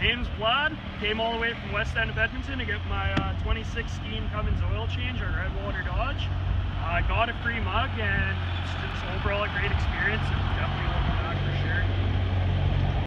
Name's Vlad. Came all the way from West End of Edmonton to get my uh, 2016 Cummins oil change at Redwater Dodge. I uh, got a free mug and just overall a great experience.